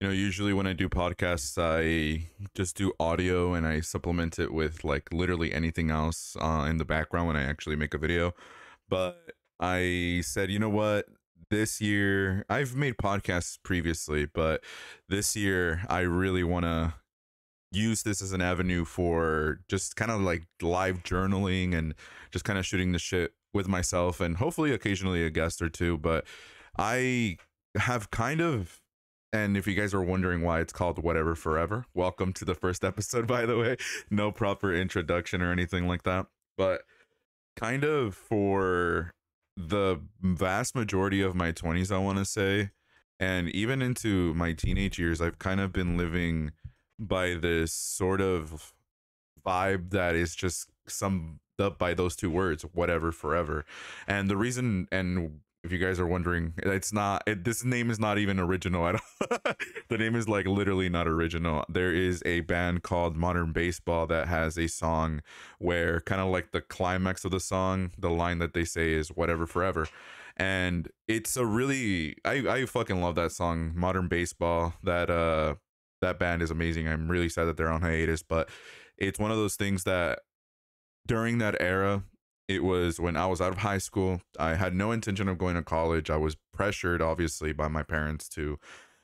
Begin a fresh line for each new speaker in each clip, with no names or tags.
You know, usually when I do podcasts, I just do audio and I supplement it with like literally anything else uh, in the background when I actually make a video. But I said, you know what? This year, I've made podcasts previously, but this year I really want to use this as an avenue for just kind of like live journaling and just kind of shooting the shit with myself and hopefully occasionally a guest or two. But I have kind of and if you guys are wondering why it's called Whatever Forever, welcome to the first episode, by the way. No proper introduction or anything like that. But kind of for the vast majority of my 20s, I want to say, and even into my teenage years, I've kind of been living by this sort of vibe that is just summed up by those two words, whatever forever. And the reason and if you guys are wondering, it's not it, this name is not even original at all. the name is like literally not original. There is a band called Modern Baseball that has a song where kind of like the climax of the song, the line that they say is whatever forever. And it's a really I I fucking love that song, Modern Baseball. That uh that band is amazing. I'm really sad that they're on hiatus, but it's one of those things that during that era it was when I was out of high school. I had no intention of going to college. I was pressured, obviously, by my parents to,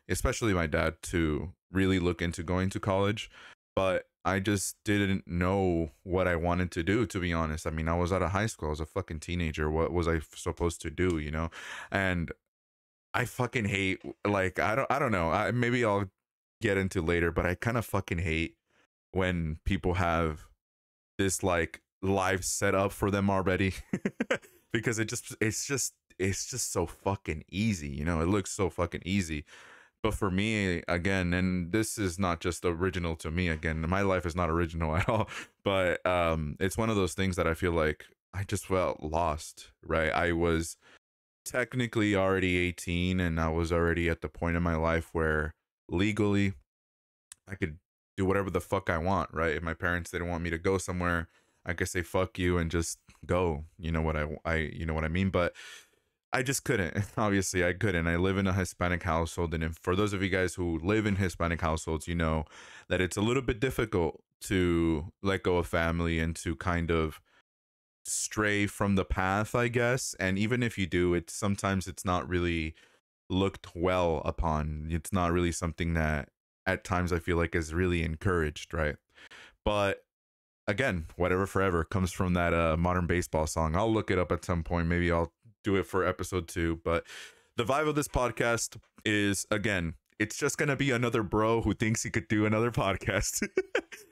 especially my dad, to really look into going to college. But I just didn't know what I wanted to do, to be honest. I mean, I was out of high school. I was a fucking teenager. What was I supposed to do, you know? And I fucking hate, like, I don't, I don't know. I, maybe I'll get into later, but I kind of fucking hate when people have this, like, live set up for them already. Because it just it's just it's just so fucking easy you know? It looks so fucking easy. But for me again and this is not just original to me again my life is not original at all but um it's one of those things that i feel like i just felt lost right? I was technically already 18 and i was already at the point in my life where legally i could do whatever the fuck i want right? If my parents didn't want me to go somewhere I could say fuck you and just go. You know what I I you know what I mean? But I just couldn't. Obviously, I couldn't. I live in a Hispanic household, and for those of you guys who live in Hispanic households, you know that it's a little bit difficult to let go of family and to kind of stray from the path, I guess. And even if you do, it's sometimes it's not really looked well upon. It's not really something that at times I feel like is really encouraged, right? But again, whatever forever comes from that uh, modern baseball song. I'll look it up at some point. Maybe I'll do it for episode two. But the vibe of this podcast is again, it's just gonna be another bro who thinks he could do another podcast.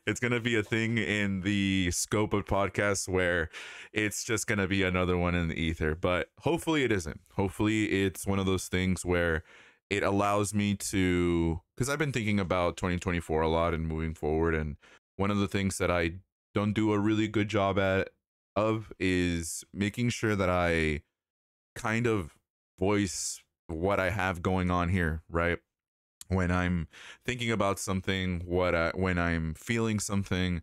it's gonna be a thing in the scope of podcasts where it's just gonna be another one in the ether. But hopefully it isn't. Hopefully it's one of those things where it allows me to because I've been thinking about 2024 a lot and moving forward and one of the things that I don't do a really good job at of is making sure that I kind of voice what I have going on here, right? When I'm thinking about something, what I, when I'm feeling something,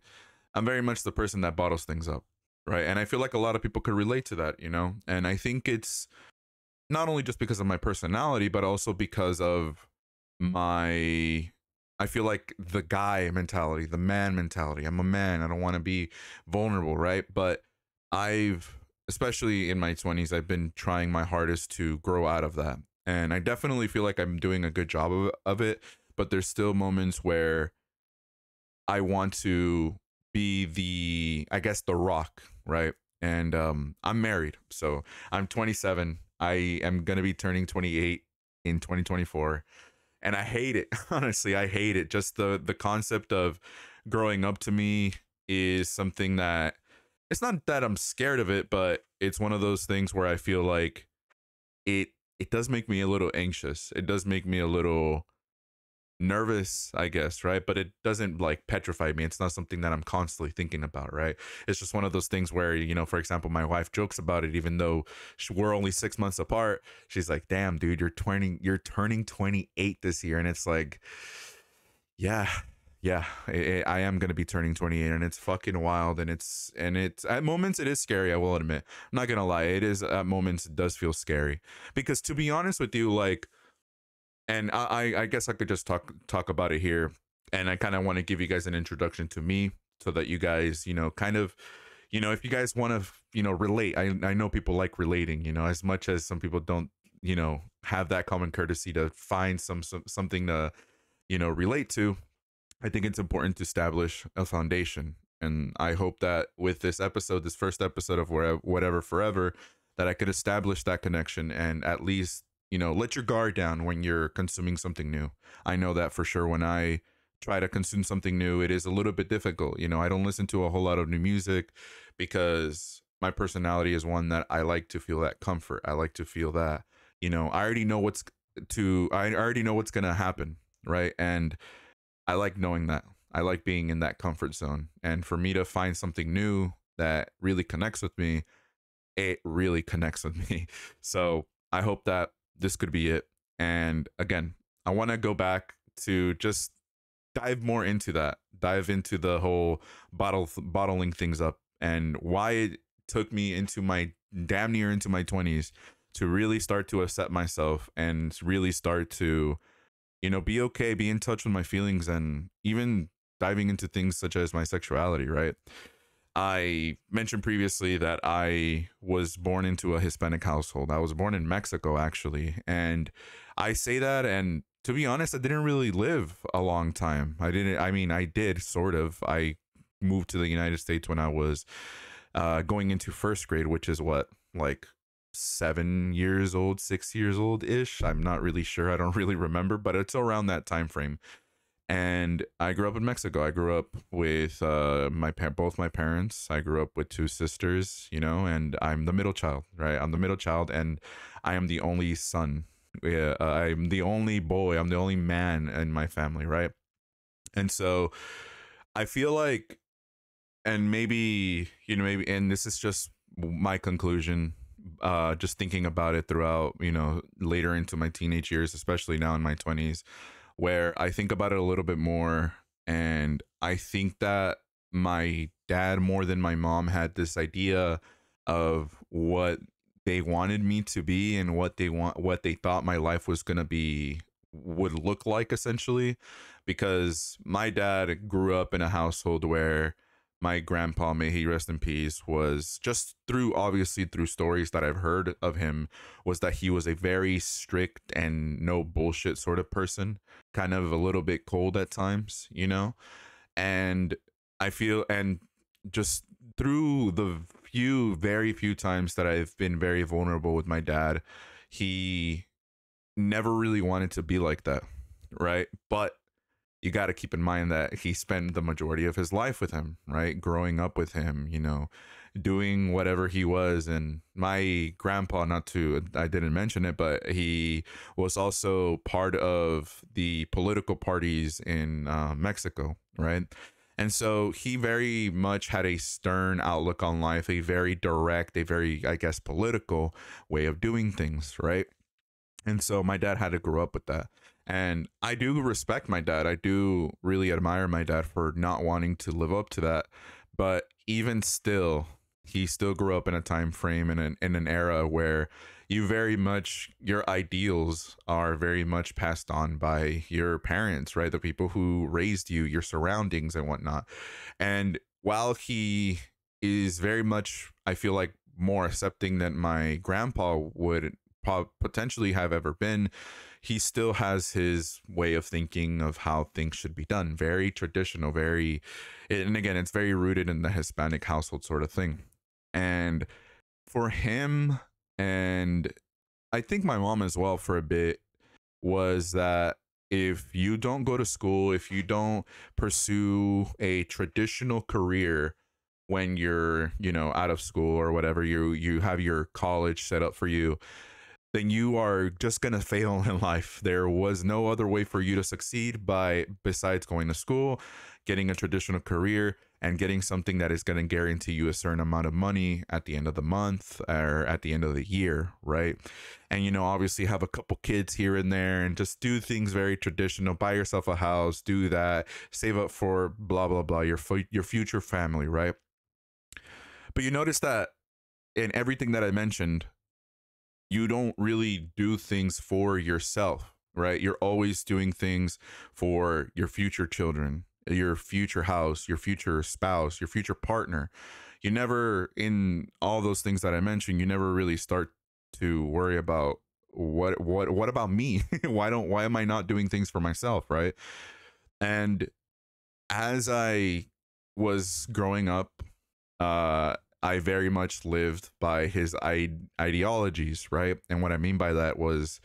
I'm very much the person that bottles things up, right? And I feel like a lot of people could relate to that, you know? And I think it's not only just because of my personality, but also because of my I feel like the guy mentality, the man mentality. I'm a man. I don't want to be vulnerable, right? But I've, especially in my 20s, I've been trying my hardest to grow out of that. And I definitely feel like I'm doing a good job of, of it. But there's still moments where I want to be the, I guess, the rock, right? And um, I'm married. So I'm 27. I am going to be turning 28 in 2024 and I hate it. Honestly, I hate it. Just the the concept of growing up to me is something that it's not that I'm scared of it, but it's one of those things where I feel like it it does make me a little anxious. It does make me a little nervous, I guess, right? But it doesn't like petrify me. It's not something that I'm constantly thinking about, right? It's just one of those things where, you know, for example, my wife jokes about it, even though we're only six months apart. She's like, "Damn, dude, you're turning, you're turning 28 this year," and it's like, yeah. Yeah, I am gonna be turning 28, and it's fucking wild, and it's and it's at moments it is scary. I will admit. I'm not gonna lie, it is at moments it does feel scary because to be honest with you, like and I, I guess I could just talk talk about it here, and I kind of want to give you guys an introduction to me, so that you guys, you know, kind of, you know, if you guys want to, you know, relate. I I know people like relating, you know, as much as some people don't, you know, have that common courtesy to find some, some something to, you know, relate to. I think it's important to establish a foundation, and I hope that with this episode, this first episode of whatever, whatever forever, that I could establish that connection and at least you know let your guard down when you're consuming something new. I know that for sure. When i try to consume something new it is a little bit difficult you know i don't listen to a whole lot of new music because my personality is one that i like to feel that comfort. I like to feel that you know i already know what's to i already know what's gonna happen right? And i like knowing that. I like being in that comfort zone. And for me to find something new that really connects with me it really connects with me. So i hope that this could be it. And again, I want to go back to just dive more into that, dive into the whole bottle bottling things up and why it took me into my damn near into my 20s to really start to accept myself and really start to you know be okay be in touch with my feelings and even diving into things such as my sexuality right I mentioned previously that I was born into a Hispanic household. I was born in Mexico, actually. And I say that, and to be honest, I didn't really live a long time. I didn't, I mean, I did sort of. I moved to the United States when I was uh, going into first grade, which is what, like seven years old, six years old ish. I'm not really sure. I don't really remember, but it's around that time frame and I grew up in Mexico. I grew up with uh, my pa- both my parents. I grew up with two sisters, you know, and I'm the middle child, right? I'm the middle child, and I am the only son. Yeah, uh, I'm the only boy. I'm the only man in my family, right? And so, I feel like, and maybe you know, maybe, and this is just my conclusion. Uh, just thinking about it throughout, you know, later into my teenage years, especially now in my twenties where I think about it a little bit more. And I think that my dad, more than my mom, had this idea of what they wanted me to be and what they want, what they thought my life was going to be, would look like essentially. Because my dad grew up in a household where my grandpa, may he rest in peace, was just through obviously through stories that I've heard of him, was that he was a very strict and no bullshit sort of person, kind of a little bit cold at times, you know? And I feel, and just through the few, very few times that I've been very vulnerable with my dad, he never really wanted to be like that, right? But you got to keep in mind that he spent the majority of his life with him, right? Growing up with him, you know, doing whatever he was. And my grandpa, not to, I didn't mention it, but he was also part of the political parties in uh, Mexico, right? And so he very much had a stern outlook on life, a very direct, a very, I guess, political way of doing things, right? And so my dad had to grow up with that. And I do respect my dad. I do really admire my dad for not wanting to live up to that. But even still, he still grew up in a time frame and an in an era where you very much your ideals are very much passed on by your parents, right? The people who raised you, your surroundings and whatnot. And while he is very much, I feel like more accepting than my grandpa would potentially have ever been he still has his way of thinking of how things should be done. Very traditional, very, and again, it's very rooted in the Hispanic household sort of thing. And for him, and I think my mom as well for a bit, was that if you don't go to school, if you don't pursue a traditional career, when you're you know out of school or whatever you you have your college set up for you then you are just going to fail in life. There was no other way for you to succeed by besides going to school, getting a traditional career and getting something that is going to guarantee you a certain amount of money at the end of the month or at the end of the year, right? And you know, obviously have a couple kids here and there and just do things very traditional, buy yourself a house, do that, save up for blah blah blah your your future family, right? But you notice that in everything that I mentioned, you don't really do things for yourself, right? You're always doing things for your future children, your future house, your future spouse, your future partner. You never, in all those things that I mentioned, you never really start to worry about what what what about me why don't why am i not doing things for myself right and as i was growing up uh i very much lived by his ideologies right and what i mean by that was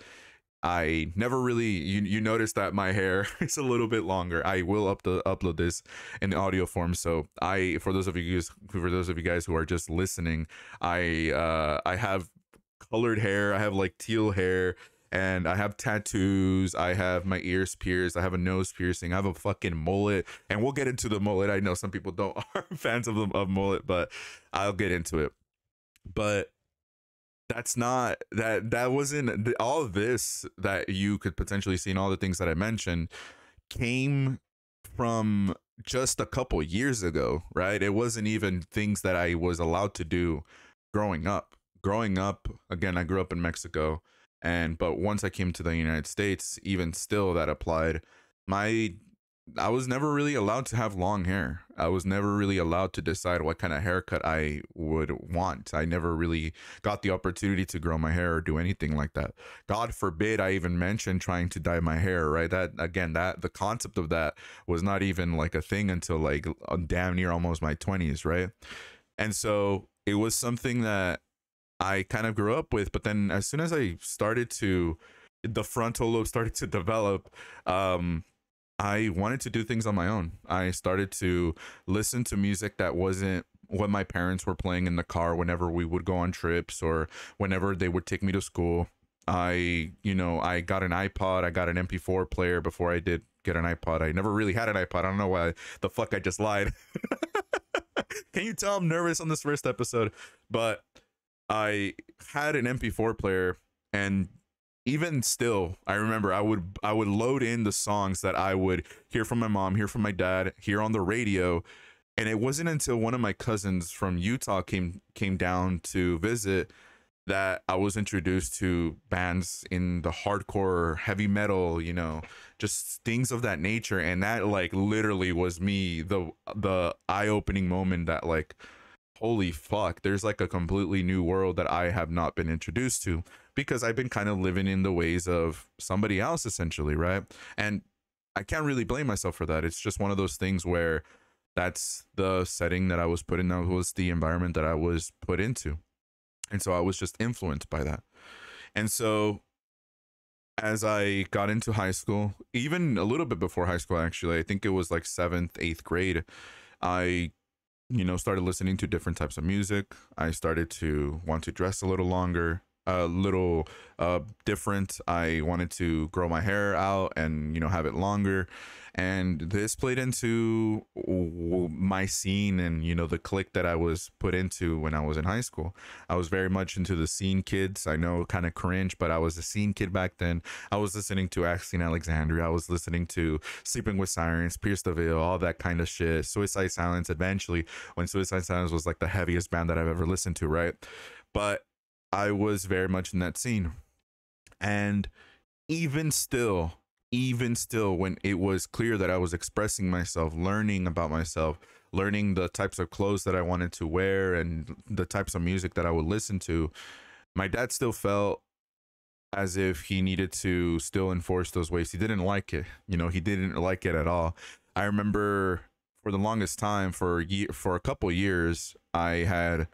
I never really you you notice that my hair is a little bit longer. I will up the upload this in the audio form. So I for those of you guys for those of you guys who are just listening, I uh I have colored hair. I have like teal hair and I have tattoos. I have my ears pierced. I have a nose piercing. I have a fucking mullet, and we'll get into the mullet. I know some people don't are fans of the of mullet, but I'll get into it. But that's not that that wasn't all this that you could potentially see and all the things that I mentioned came from just a couple years ago, right? It wasn't even things that I was allowed to do growing up growing up, again, I grew up in Mexico, and but once I came to the United States, even still that applied. My I was never really allowed to have long hair. I was never really allowed to decide what kind of haircut I would want. I never really got the opportunity to grow my hair or do anything like that. God forbid I even mentioned trying to dye my hair, right? That again, that the concept of that was not even like a thing until like damn near almost my 20s, right? And so it was something that I kind of grew up with. But then as soon as I started to, the frontal lobe started to develop, um, I wanted to do things on my own. I started to listen to music that wasn't what my parents were playing in the car whenever we would go on trips or whenever they would take me to school. I, you know, I got an iPod, I got an MP4 player before I did get an iPod. I never really had an iPod. I don't know why the fuck I just lied. Can you tell I'm nervous on this first episode? But I had an MP4 player and even still I remember I would I would load in the songs that I would hear from my mom, hear from my dad, hear on the radio and it wasn't until one of my cousins from Utah came came down to visit that I was introduced to bands in the hardcore heavy metal, you know, just things of that nature and that like literally was me the the eye-opening moment that like holy fuck, there's like a completely new world that I have not been introduced to because I've been kind of living in the ways of somebody else essentially, right? And I can't really blame myself for that. It's just one of those things where that's the setting that I was put in, that was the environment that I was put into. And so I was just influenced by that. And so as I got into high school, even a little bit before high school, actually, I think it was like seventh, eighth grade, I you know, started listening to different types of music. I started to want to dress a little longer, a little uh, different. I wanted to grow my hair out and, you know, have it longer. And this played into my scene and, you know, the clique that I was put into when I was in high school. I was very much into the scene kids. I know kind of cringe, but I was a scene kid back then. I was listening to Asking Alexandria. I was listening to Sleeping with Sirens, Pierce the Veil, all that kind of shit. Suicide Silence eventually, when Suicide Silence was like the heaviest band that I've ever listened to, right? But I was very much in that scene. And even still, even still, when it was clear that I was expressing myself, learning about myself, learning the types of clothes that I wanted to wear and the types of music that I would listen to, my dad still felt as if he needed to still enforce those ways. He didn't like it. You know, he didn't like it at all. I remember for the longest time, for a year, for a couple years, I had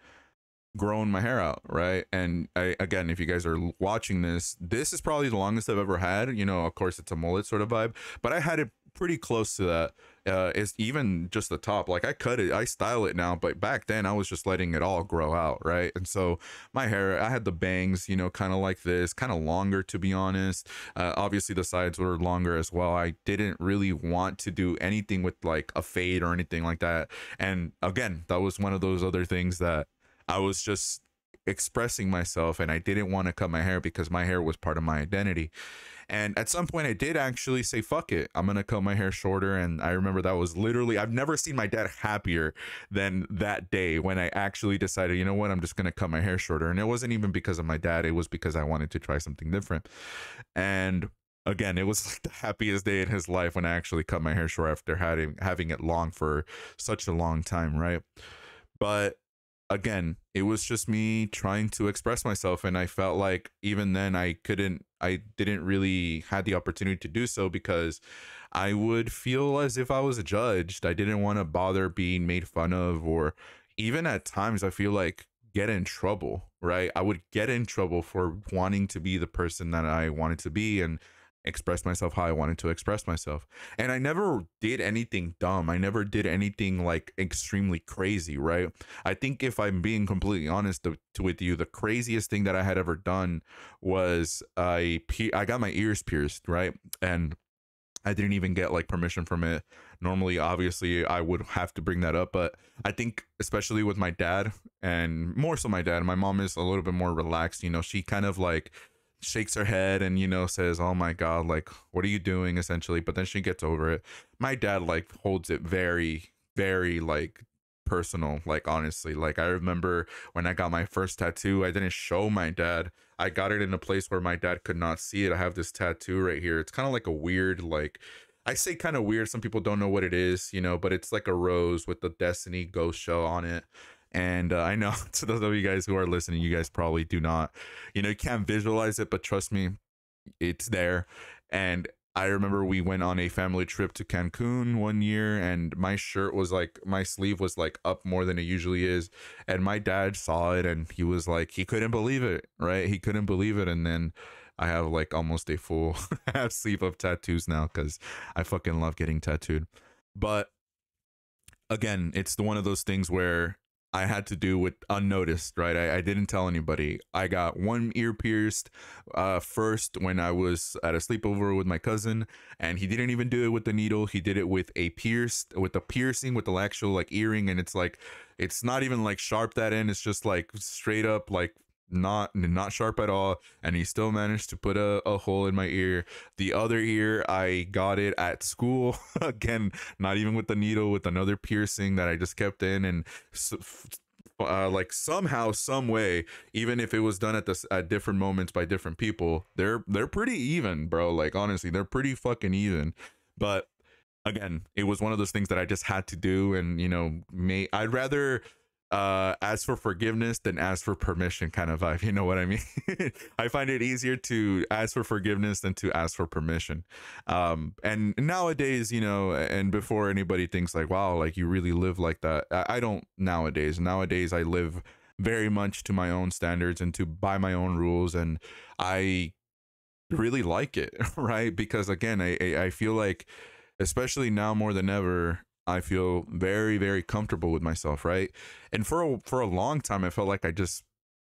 grown my hair out, right? And I again, if you guys are watching this, this is probably the longest I've ever had. You know, of course, it's a mullet sort of vibe, but I had it pretty close to that. Uh, it's even just the top. Like I cut it, I style it now, but back then I was just letting it all grow out, right? And so my hair, I had the bangs, you know, kind of like this, kind of longer to be honest. Uh, obviously the sides were longer as well. I didn't really want to do anything with like a fade or anything like that. And again, that was one of those other things that I was just expressing myself and I didn't want to cut my hair because my hair was part of my identity. And at some point I did actually say fuck it. I'm going to cut my hair shorter and I remember that was literally I've never seen my dad happier than that day when I actually decided, you know what, I'm just going to cut my hair shorter. And it wasn't even because of my dad, it was because I wanted to try something different. And again, it was like the happiest day in his life when I actually cut my hair short after having having it long for such a long time, right? But again, it was just me trying to express myself and I felt like even then I couldn't I didn't really had the opportunity to do so because I would feel as if I was judged. I didn't want to bother being made fun of or even at times I feel like get in trouble, right? I would get in trouble for wanting to be the person that I wanted to be and express myself how I wanted to express myself. And I never did anything dumb. I never did anything like extremely crazy, right? I think if I'm being completely honest to, to, with you, the craziest thing that I had ever done was I I got my ears pierced, right? And I didn't even get like permission from it. Normally, obviously, I would have to bring that up, but I think especially with my dad and more so my dad, my mom is a little bit more relaxed. You know, she kind of like shakes her head and you know says oh my god like what are you doing? essentially but then she gets over it. My dad like holds it very very like personal like honestly. Like i remember when i got my first tattoo i didn't show my dad. I got it in a place where my dad could not see it. I have this tattoo right here. It's kind of like a weird like i say kind of weird some people don't know what it is you know but it's like a rose with the destiny ghost show on it and uh, I know to those of you guys who are listening, you guys probably do not, you know, you can't visualize it, but trust me, it's there. And I remember we went on a family trip to Cancun one year, and my shirt was like, my sleeve was like up more than it usually is. And my dad saw it and he was like, he couldn't believe it, right? He couldn't believe it. And then I have like almost a full half sleeve of tattoos now because I fucking love getting tattooed. But again, it's the one of those things where I had to do with unnoticed, right? I, I didn't tell anybody. I got one ear pierced uh, first when I was at a sleepover with my cousin, and he didn't even do it with the needle. He did it with a pierced, with a piercing, with the actual like earring, and it's like, it's not even like sharp that end. It's just like straight up like not not sharp at all and he still managed to put a, a hole in my ear. The other ear i got it at school again not even with the needle with another piercing that i just kept in and uh, like somehow some way even if it was done at this at different moments by different people they're they're pretty even bro. Like honestly they're pretty fucking even. But again it was one of those things that i just had to do and you know may i'd rather uh ask for forgiveness than ask for permission kind of vibe you know what i mean? I find it easier to ask for forgiveness than to ask for permission. Um and nowadays you know and before anybody thinks like wow like you really live like that i don't nowadays. Nowadays i live very much to my own standards and to by my own rules and i really like it right? Because again i i feel like especially now more than ever I feel very, very comfortable with myself, right? And for a, for a long time, I felt like I just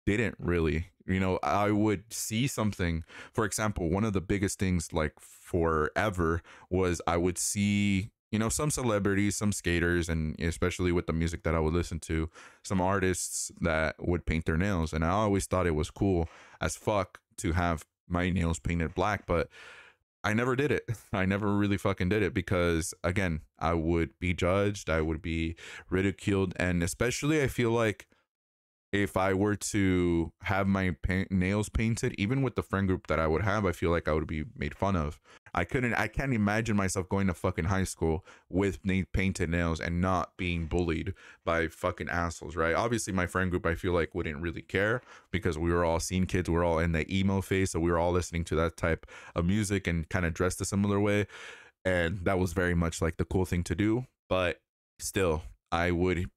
didn't really. You know, I would see something. For example, one of the biggest things, like forever, was I would see you know some celebrities some skaters and especially with the music that i would listen to some artists that would paint their nails and i always thought it was cool as fuck to have my nails painted black but I never did it. I never really fucking did it because again, I would be judged, I would be ridiculed, and especially I feel like if I were to have my nails painted, even with the friend group that I would have, I feel like I would be made fun of. I couldn't, I can't imagine myself going to fucking high school with painted nails and not being bullied by fucking assholes, right? Obviously, my friend group, I feel like wouldn't really care because we were all scene kids. We are all in the emo phase. So we were all listening to that type of music and kind of dressed a similar way. And that was very much like the cool thing to do. But still, I would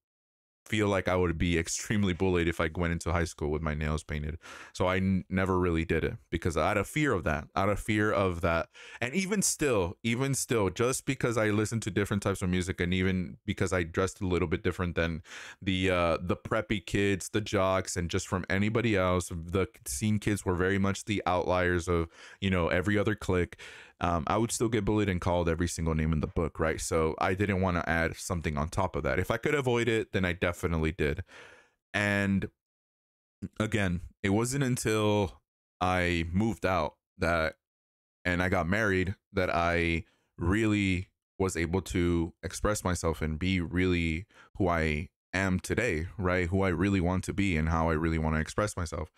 feel like I would be extremely bullied if I went into high school with my nails painted. So I n- never really did it because out of fear of that, out of fear of that. And even still, even still, just because I listen to different types of music and even because I dressed a little bit different than the uh the preppy kids, the jocks and just from anybody else, the scene kids were very much the outliers of, you know, every other clique um, I would still get bullied and called every single name in the book, right? So I didn't want to add something on top of that. If I could avoid it, then I definitely did. And again, it wasn't until I moved out that and I got married that I really was able to express myself and be really who I am today, right? Who I really want to be and how I really want to express myself.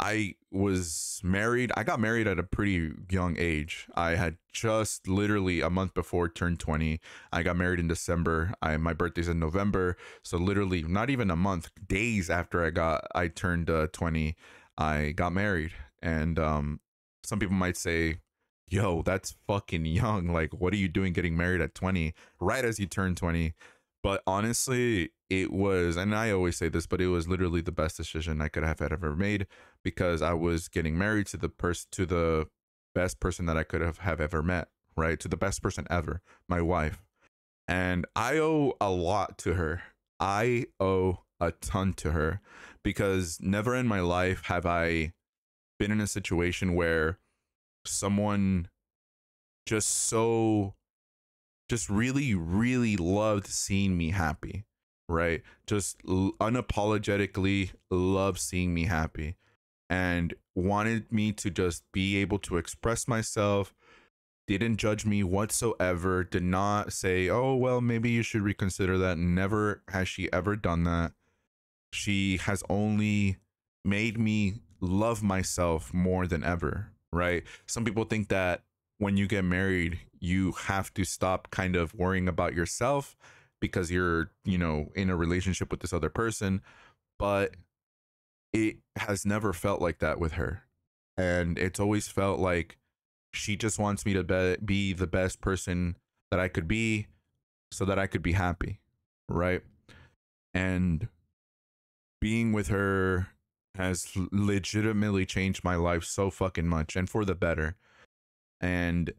I was married. I got married at a pretty young age. I had just literally a month before turned 20. I got married in December. I my birthday's in November, so literally not even a month, days after I got I turned uh, 20, I got married. And um some people might say, "Yo, that's fucking young. Like what are you doing getting married at 20 right as you turn 20?" But honestly, it was, and I always say this, but it was literally the best decision I could have ever made because I was getting married to the person, to the best person that I could have, have ever met, right? To the best person ever, my wife. And I owe a lot to her. I owe a ton to her because never in my life have I been in a situation where someone just so just really, really loved seeing me happy, right? Just unapologetically loved seeing me happy and wanted me to just be able to express myself. Didn't judge me whatsoever. Did not say, oh, well, maybe you should reconsider that. Never has she ever done that. She has only made me love myself more than ever, right? Some people think that when you get married, you have to stop kind of worrying about yourself because you're, you know, in a relationship with this other person. But it has never felt like that with her. And it's always felt like she just wants me to be, be the best person that I could be so that I could be happy. Right. And being with her has legitimately changed my life so fucking much and for the better and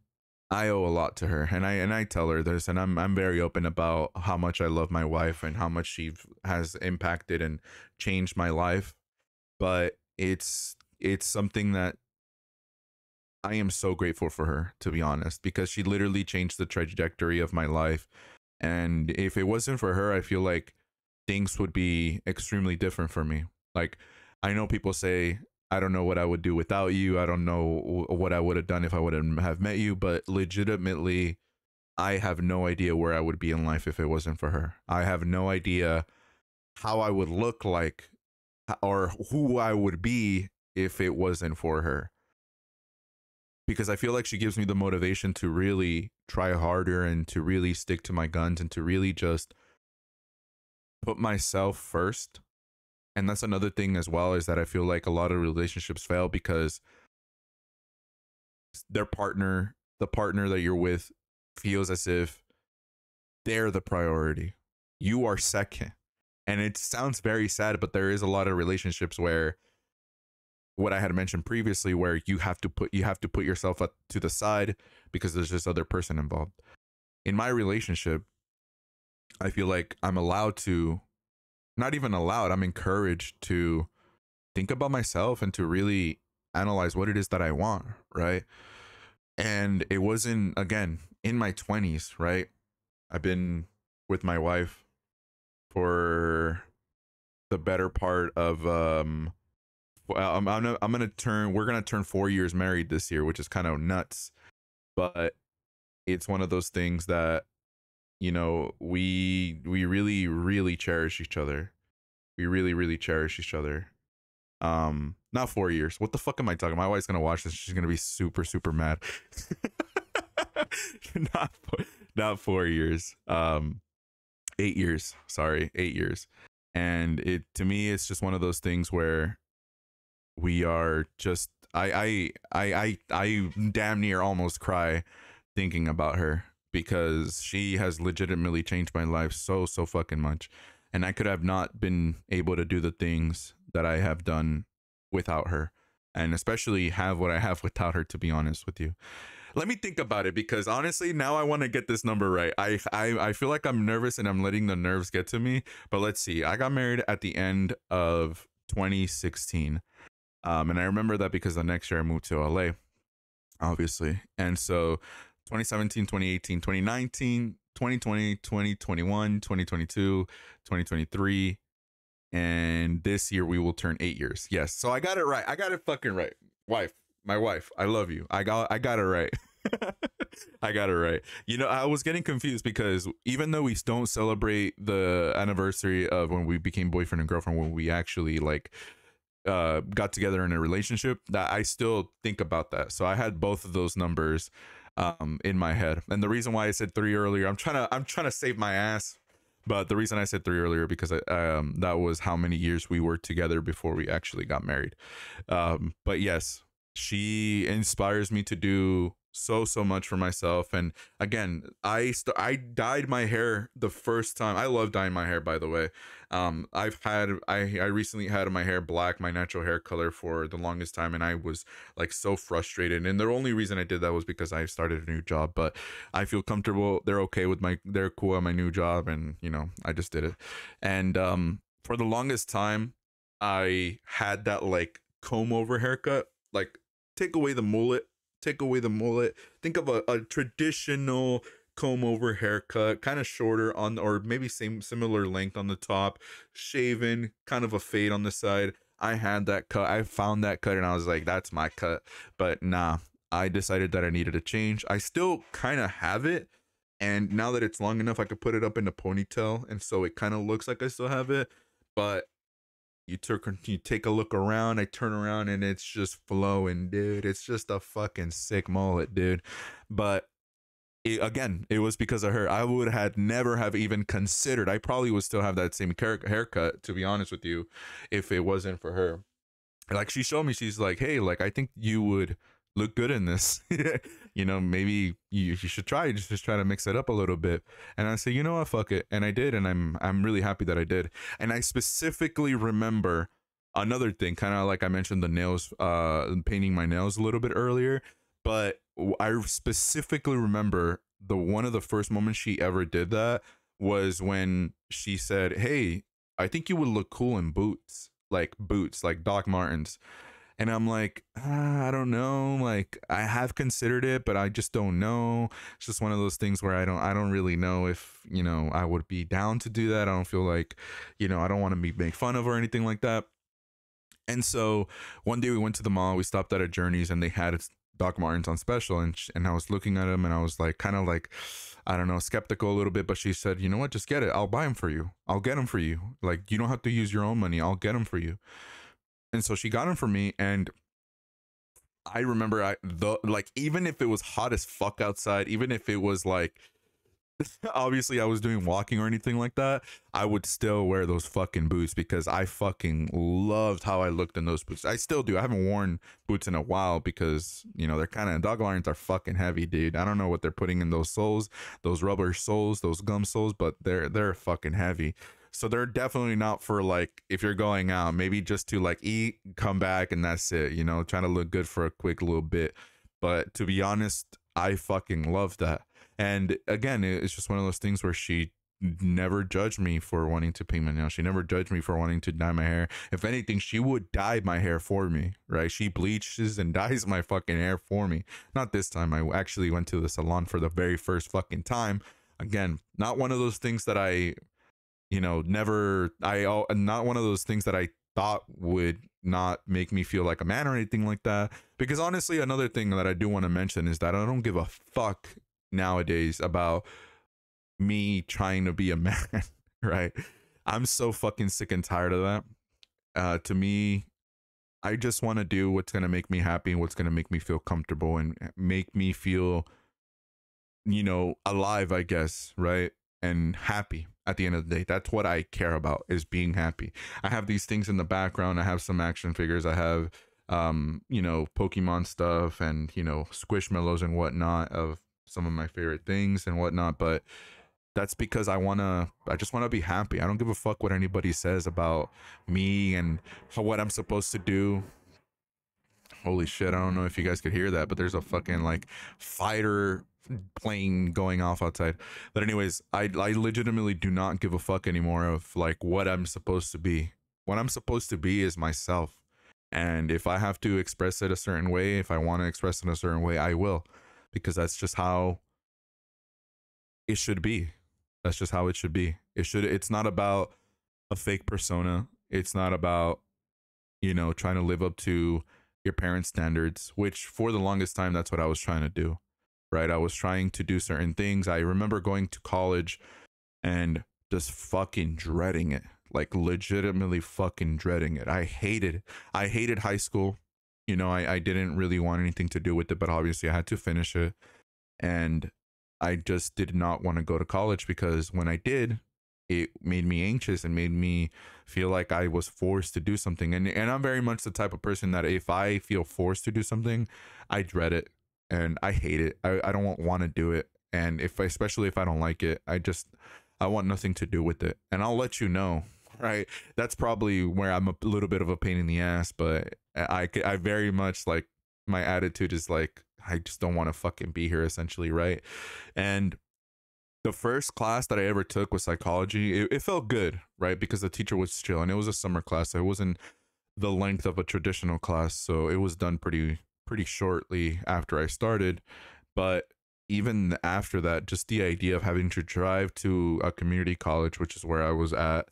I owe a lot to her, and I and I tell her this, and I'm I'm very open about how much I love my wife and how much she has impacted and changed my life. But it's it's something that I am so grateful for her, to be honest, because she literally changed the trajectory of my life. And if it wasn't for her, I feel like things would be extremely different for me. Like I know people say I don't know what I would do without you. I don't know what I would have done if I wouldn't have met you, but legitimately, I have no idea where I would be in life if it wasn't for her. I have no idea how I would look like or who I would be if it wasn't for her. Because I feel like she gives me the motivation to really try harder and to really stick to my guns and to really just put myself first and that's another thing as well is that I feel like a lot of relationships fail because their partner, the partner that you're with, feels as if they're the priority. You are second. And it sounds very sad, but there is a lot of relationships where what I had mentioned previously, where you have to put you have to put yourself up to the side because there's this other person involved. In my relationship, I feel like I'm allowed to not even allowed, I'm encouraged to think about myself and to really analyze what it is that I want, right? And it wasn't, again, in my 20s, right? I've been with my wife for the better part of um I'm I'm gonna, I'm gonna turn we're gonna turn 4 years married this year, which is kind of nuts. But it's one of those things that you know we we really really cherish each other. We really really cherish each other. Um not four years. What the fuck am i talking? My wife's gonna watch this she's gonna be super super mad. Not four, not four years. Um eight years. Sorry eight years. And it to me it's just one of those things where we are just i i i i, I damn near almost cry thinking about her because she has legitimately changed my life so so fucking much and I could have not been able to do the things that I have done without her and especially have what I have without her to be honest with you. Let me think about it because honestly now I want to get this number right. I, I I feel like I'm nervous and I'm letting the nerves get to me, but let's see. I got married at the end of 2016. Um and I remember that because the next year I moved to LA obviously. And so 2017, 2018, 2019, 2020, 2021, 2022, 2023. And this year we will turn eight years. Yes. So I got it right. I got it fucking right. Wife, my wife, I love you. I got I got it right. I got it right. You know, I was getting confused because even though we don't celebrate the anniversary of when we became boyfriend and girlfriend, when we actually like uh got together in a relationship that i still think about that so i had both of those numbers um in my head. And the reason why i said three earlier i'm trying to i'm trying to save my ass but the reason i said three earlier because I, um that was how many years we were together before we actually got married. Um but yes she inspires me to do so so much for myself and again i st- i dyed my hair the first time i love dyeing my hair by the way um i've had i i recently had my hair black my natural hair color for the longest time and i was like so frustrated and the only reason i did that was because i started a new job but i feel comfortable they're okay with my they're cool at my new job and you know i just did it and um for the longest time i had that like comb over haircut like take away the mullet take away the mullet. Think of a, a traditional comb over haircut, kind of shorter on, or maybe same similar length on the top, shaven, kind of a fade on the side. I had that cut. I found that cut, and I was like, "That's my cut." But nah, I decided that I needed a change. I still kind of have it, and now that it's long enough, I could put it up in a ponytail, and so it kind of looks like I still have it. But you took you take a look around i turn around and it's just flowing dude. It's just a fucking sick mullet dude. But it, again it was because of her. I would have never have even considered i probably would still have that same haircut to be honest with you if it wasn't for her. Like she showed me she's like hey like i think you would look good in this. you know, maybe you, you should try just, just try to mix it up a little bit. And I say, you know what, fuck it. And I did, and I'm I'm really happy that I did. And I specifically remember another thing, kind of like I mentioned the nails, uh, painting my nails a little bit earlier. But I specifically remember the one of the first moments she ever did that was when she said, "Hey, I think you would look cool in boots, like boots, like Doc Martens." And I'm like, ah, I don't know. Like I have considered it, but I just don't know. It's just one of those things where I don't, I don't really know if you know I would be down to do that. I don't feel like, you know, I don't want to be make fun of or anything like that. And so one day we went to the mall. We stopped at a Journeys, and they had Doc Martens on special, and and I was looking at them, and I was like, kind of like. I don't know, skeptical a little bit, but she said, "You know what? Just get it. I'll buy them for you. I'll get them for you. Like you don't have to use your own money. I'll get them for you." And so she got them for me and i remember i the like even if it was hot as fuck outside even if it was like obviously i was doing walking or anything like that i would still wear those fucking boots because i fucking loved how i looked in those boots. I still do. I haven't worn boots in a while because you know they're kind of Doc Martens are fucking heavy dude. I don't know what they're putting in those soles those rubber soles those gum soles but they're they're fucking heavy so they're definitely not for like if you're going out, maybe just to like eat, come back, and that's it. You know, trying to look good for a quick little bit. But to be honest, I fucking love that. And again, it's just one of those things where she never judged me for wanting to paint my nails. She never judged me for wanting to dye my hair. If anything, she would dye my hair for me, right? She bleaches and dyes my fucking hair for me. Not this time. I actually went to the salon for the very first fucking time. Again, not one of those things that I you know, never, I, not one of those things that I thought would not make me feel like a man or anything like that. Because honestly, another thing that I do want to mention is that I don't give a fuck nowadays about me trying to be a man, right? I'm so fucking sick and tired of that. Uh, to me, I just want to do what's going to make me happy and what's going to make me feel comfortable and make me feel, you know, alive, I guess, right? And happy at the end of the day that's what i care about is being happy. I have these things in the background. I have some action figures. I have um you know pokemon stuff and you know squishmallows and whatnot of some of my favorite things and whatnot but that's because i want to i just want to be happy. I don't give a fuck what anybody says about me and what i'm supposed to do. Holy shit i don't know if you guys could hear that but there's a fucking like fighter plane going off outside. But anyways, I I legitimately do not give a fuck anymore of like what I'm supposed to be. What I'm supposed to be is myself. And if I have to express it a certain way, if I want to express it in a certain way, I will. Because that's just how it should be. That's just how it should be. It should it's not about a fake persona. It's not about you know trying to live up to your parents' standards, which for the longest time that's what I was trying to do right? I was trying to do certain things. I remember going to college and just fucking dreading it. like legitimately fucking dreading it. I hated I hated high school. You know, I, I didn't really want anything to do with it, but obviously I had to finish it. And I just did not want to go to college because when I did, it made me anxious and made me feel like I was forced to do something. And and I'm very much the type of person that if I feel forced to do something, I dread it and I hate it. I, I don't want to do it. And if I, especially if I don't like it, I just I want nothing to do with it. And I'll let you know. Right. That's probably where I'm a little bit of a pain in the ass, but I I very much like my attitude is like I just don't want to fucking be here essentially, right? And the first class that I ever took was psychology. It, it, felt good, right? Because the teacher was chill and it was a summer class. So it wasn't the length of a traditional class. So it was done pretty pretty shortly after I started. But even after that, just the idea of having to drive to a community college, which is where I was at,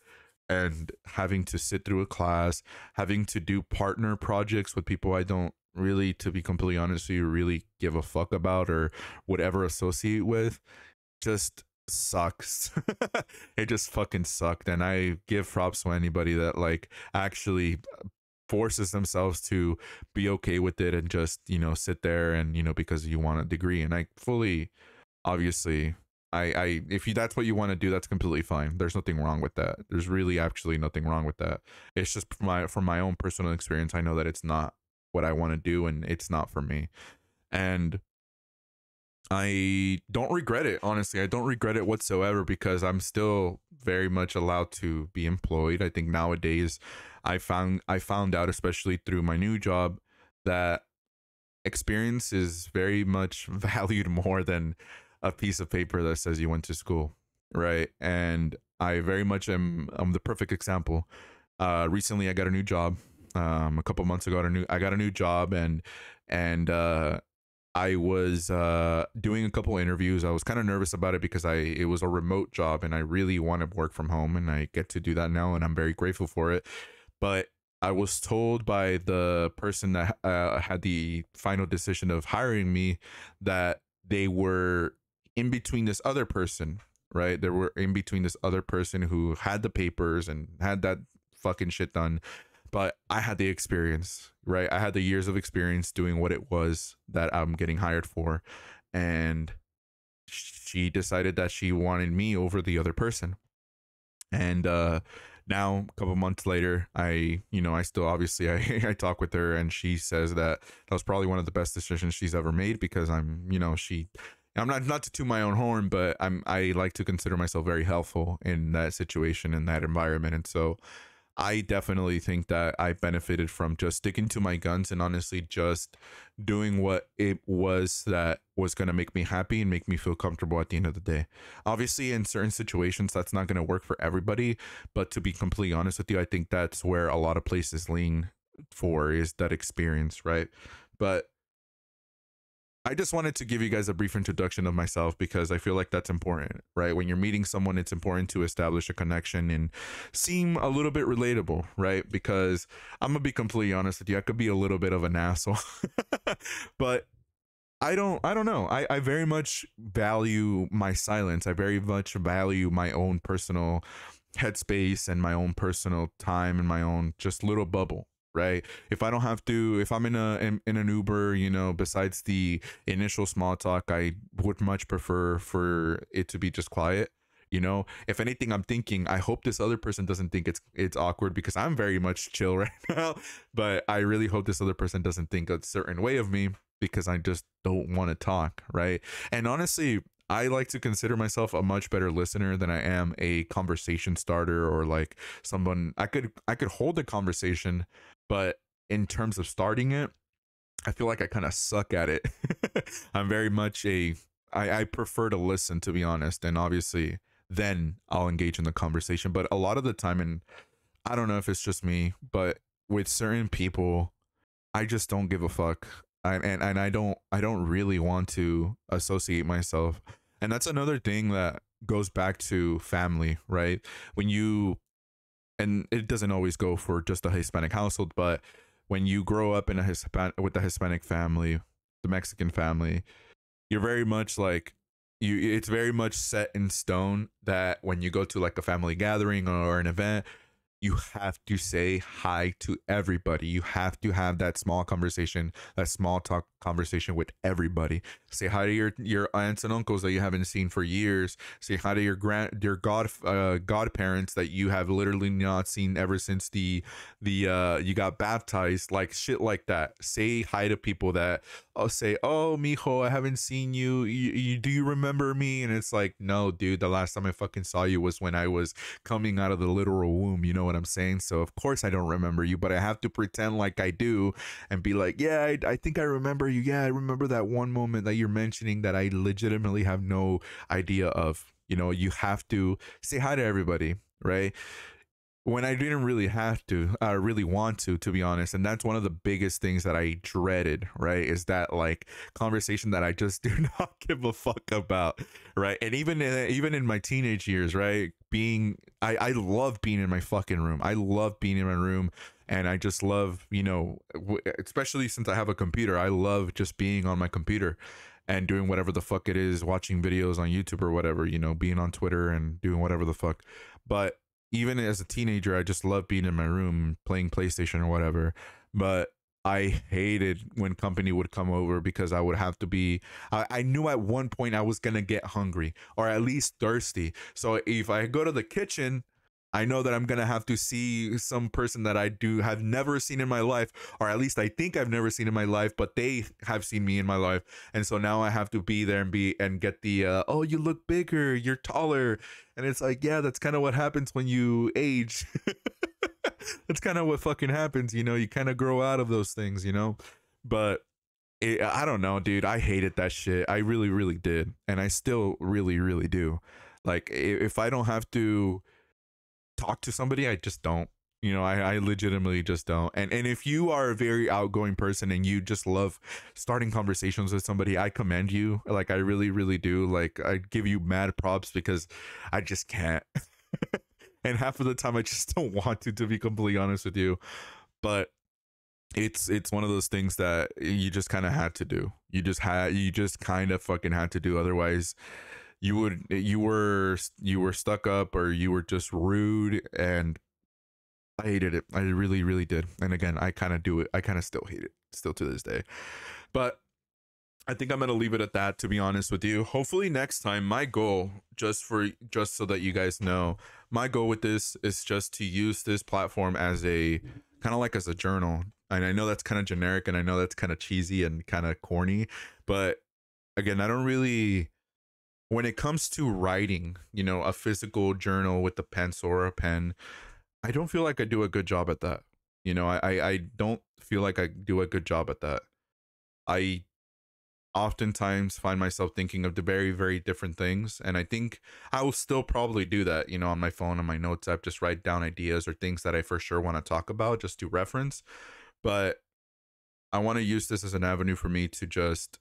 and having to sit through a class, having to do partner projects with people I don't really, to be completely honest with you, really give a fuck about or would ever associate with just sucks. it just fucking sucked. And I give props to anybody that like actually forces themselves to be okay with it and just, you know, sit there and, you know, because you want a degree. And I fully obviously I, I if you that's what you want to do, that's completely fine. There's nothing wrong with that. There's really actually nothing wrong with that. It's just from my from my own personal experience, I know that it's not what I want to do and it's not for me. And I don't regret it, honestly. I don't regret it whatsoever because I'm still very much allowed to be employed. I think nowadays I found I found out especially through my new job that experience is very much valued more than a piece of paper that says you went to school, right? And I very much am I'm the perfect example. Uh recently I got a new job. Um a couple months ago I got a new I got a new job and and uh I was uh, doing a couple interviews. I was kind of nervous about it because I it was a remote job and I really want to work from home and I get to do that now and I'm very grateful for it. But I was told by the person that uh, had the final decision of hiring me that they were in between this other person, right? They were in between this other person who had the papers and had that fucking shit done but I had the experience, right? I had the years of experience doing what it was that I'm getting hired for. And she decided that she wanted me over the other person. And uh now a couple months later, I, you know, I still obviously I, I talk with her and she says that that was probably one of the best decisions she's ever made because I'm, you know, she I'm not not to toot my own horn, but I'm I like to consider myself very helpful in that situation in that environment. And so I definitely think that I benefited from just sticking to my guns and honestly just doing what it was that was going to make me happy and make me feel comfortable at the end of the day. Obviously, in certain situations, that's not going to work for everybody. But to be completely honest with you, I think that's where a lot of places lean for is that experience, right? But I just wanted to give you guys a brief introduction of myself because I feel like that's important, right? When you're meeting someone, it's important to establish a connection and seem a little bit relatable, right? Because I'm gonna be completely honest with you, I could be a little bit of an asshole, but I don't I don't know. I, I very much value my silence. I very much value my own personal headspace and my own personal time and my own just little bubble right? If i don't have to if i'm in a in, in, an uber you know besides the initial small talk i would much prefer for it to be just quiet you know? If anything i'm thinking i hope this other person doesn't think it's it's awkward because i'm very much chill right now but i really hope this other person doesn't think a certain way of me because i just don't want to talk right? And honestly I like to consider myself a much better listener than I am a conversation starter or like someone I could I could hold a conversation but in terms of starting it, I feel like I kind of suck at it. I'm very much a I, I prefer to listen to be honest, and obviously then I'll engage in the conversation. But a lot of the time, and I don't know if it's just me, but with certain people, I just don't give a fuck. I, and and I don't I don't really want to associate myself. And that's another thing that goes back to family, right? When you and it doesn't always go for just a Hispanic household, but when you grow up in a Hispanic with the Hispanic family, the Mexican family, you're very much like you it's very much set in stone that when you go to like a family gathering or an event, you have to say hi to everybody. You have to have that small conversation, that small talk conversation with everybody. Say hi to your your aunts and uncles that you haven't seen for years. Say hi to your grand your god uh, godparents that you have literally not seen ever since the the uh you got baptized. Like shit like that. Say hi to people that I'll uh, say, "Oh, mijo, I haven't seen you. you. You do you remember me?" And it's like, "No, dude. The last time I fucking saw you was when I was coming out of the literal womb. You know what I'm saying? So of course I don't remember you, but I have to pretend like I do and be like, yeah, I, I think I remember you. Yeah, I remember that one moment that you're mentioning that I legitimately have no idea of. You know, you have to say hi to everybody, right? when I didn't really have to, I really want to, to be honest. And that's one of the biggest things that I dreaded, right? Is that like conversation that I just do not give a fuck about, right? And even in, even in my teenage years, right? Being, I, I love being in my fucking room. I love being in my room. And I just love, you know, especially since I have a computer, I love just being on my computer and doing whatever the fuck it is, watching videos on YouTube or whatever, you know, being on Twitter and doing whatever the fuck. But even as a teenager, I just loved being in my room playing PlayStation or whatever. But I hated when company would come over because I would have to be. I, I, knew at one point I was gonna get hungry or at least thirsty. So if I go to the kitchen, I know that I'm gonna have to see some person that I do have never seen in my life, or at least I think I've never seen in my life, but they have seen me in my life, and so now I have to be there and be and get the uh, oh you look bigger, you're taller, and it's like yeah that's kind of what happens when you age. that's kind of what fucking happens, you know. You kind of grow out of those things, you know. But it, I don't know, dude. I hated that shit. I really, really did, and I still really, really do. Like if I don't have to talk to somebody, I just don't. You know, I, I legitimately just don't. And and if you are a very outgoing person and you just love starting conversations with somebody, I commend you. Like I really, really do. Like I give you mad props because I just can't. and half of the time I just don't want to, to be completely honest with you. But it's it's one of those things that you just kind of had to do. You just had you just kind of fucking had to do. Otherwise, you would you were you were stuck up or you were just rude and I hated it. I really really did. And again, I kind of do it. I kind of still hate it still to this day. But I think I'm going to leave it at that to be honest with you. Hopefully next time my goal just for just so that you guys know, my goal with this is just to use this platform as a kind of like as a journal. And I know that's kind of generic and I know that's kind of cheesy and kind of corny, but again, I don't really when it comes to writing, you know, a physical journal with a pencil or a pen, I don't feel like I do a good job at that. You know, I, I, I don't feel like I do a good job at that. I oftentimes find myself thinking of the very, very different things. And I think I will still probably do that, you know, on my phone, on my notes app, just write down ideas or things that I for sure want to talk about just to reference. But I want to use this as an avenue for me to just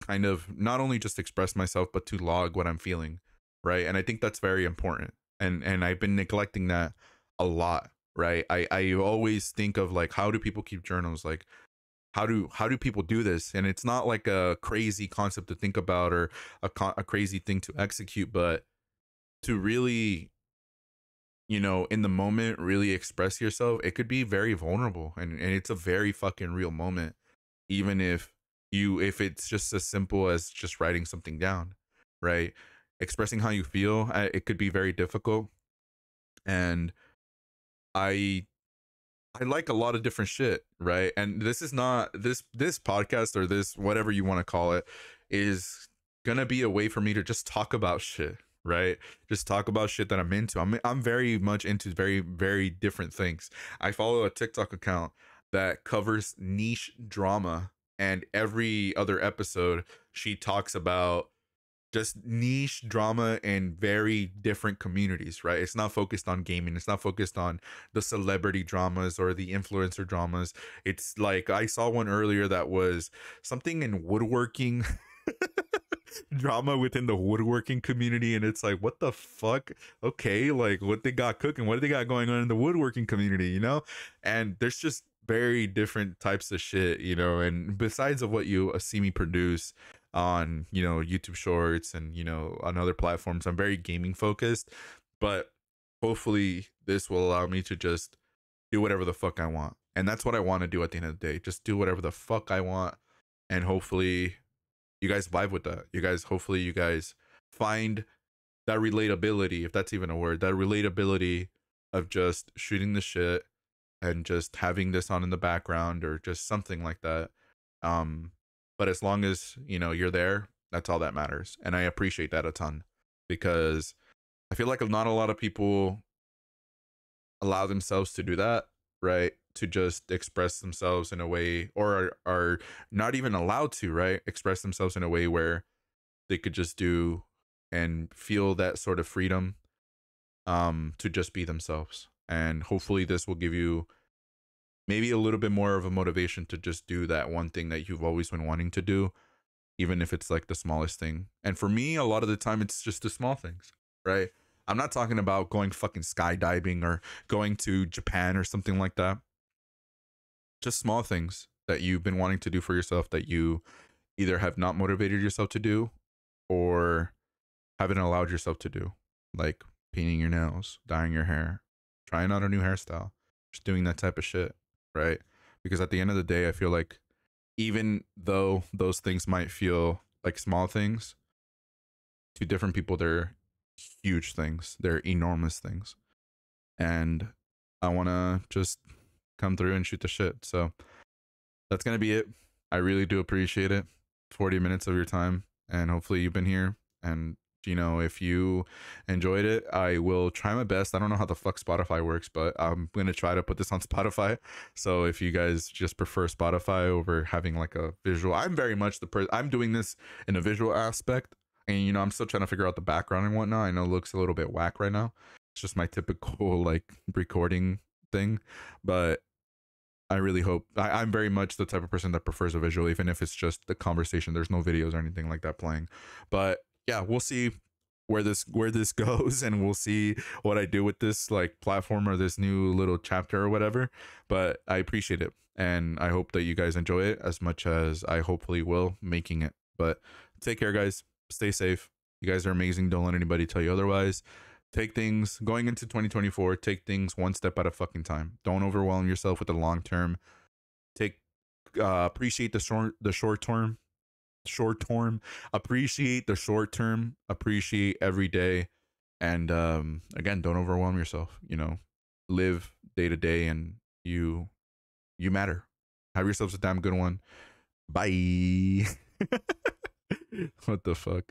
kind of not only just express myself but to log what i'm feeling right? And i think that's very important. And and i've been neglecting that a lot right? I i always think of like how do people keep journals? Like how do how do people do this? And it's not like a crazy concept to think about or a, a crazy thing to execute but to really you know in the moment really express yourself it could be very vulnerable. And, and it's a very fucking real moment even if you if it's just as simple as just writing something down right? Expressing how you feel it could be very difficult and i i like a lot of different shit right? And this is not this this podcast or this whatever you want to call it is gonna be a way for me to just talk about shit right? Just talk about shit that i'm into. I'm i'm very much into very very different things. I follow a tiktok account that covers niche drama and every other episode she talks about just niche drama in very different communities, right? It's not focused on gaming. It's not focused on the celebrity dramas or the influencer dramas. It's like I saw one earlier that was something in woodworking. drama within the woodworking community and it's like what the fuck okay like what they got cooking what do they got going on in the woodworking community you know and there's just very different types of shit, you know, and besides of what you uh, see me produce on, you know, YouTube Shorts and, you know, on other platforms, I'm very gaming focused, but hopefully this will allow me to just do whatever the fuck I want. And that's what I want to do at the end of the day. Just do whatever the fuck I want. And hopefully you guys vibe with that. You guys, hopefully you guys find that relatability, if that's even a word, that relatability of just shooting the shit and just having this on in the background or just something like that. Um, but as long as you know you're there, that's all that matters. And I appreciate that a ton because I feel like not a lot of people allow themselves to do that, right? To just express themselves in a way or are, are not even allowed to, right? Express themselves in a way where they could just do and feel that sort of freedom um to just be themselves. And hopefully this will give you maybe a little bit more of a motivation to just do that one thing that you've always been wanting to do even if it's like the smallest thing. And for me, a lot of the time it's just the small things, right? I'm not talking about going fucking skydiving or going to Japan or something like that. Just small things that you've been wanting to do for yourself that you either have not motivated yourself to do or haven't allowed yourself to do. Like painting your nails, dyeing your hair, trying out a new hairstyle, just doing that type of shit, right? Because at the end of the day, I feel like even though those things might feel like small things, to different people, they're huge things. They're enormous things. And I want to just come through and shoot the shit. So that's to be it. I really do appreciate it. 40 minutes of your time. And hopefully you've been here and you know, if you enjoyed it, I will try my best. I don't know how the fuck Spotify works, but I'm gonna try to put this on Spotify. So if you guys just prefer Spotify over having like a visual, I'm very much the person. I'm doing this in a visual aspect, and you know, I'm still trying to figure out the background and whatnot. I know it looks a little bit whack right now. It's just my typical like recording thing, but I really hope I, am very much the type of person that prefers a visual, even if it's just the conversation. There's no videos or anything like that playing. But yeah, we'll see where this where this goes and we'll see what I do with this like platform or this new little chapter or whatever. But I appreciate it and I hope that you guys enjoy it as much as I hopefully will making it. But take care guys. Stay safe. You guys are amazing. Don't let anybody tell you otherwise. Take things going into 2024, take things one step at a fucking time. Don't overwhelm yourself with the long term. Take uh appreciate the short the short term short term. Appreciate the short term. Appreciate every day. And um again don't overwhelm yourself you know. Live day to day and you you matter. Have yourselves a damn good one. Bye. What the fuck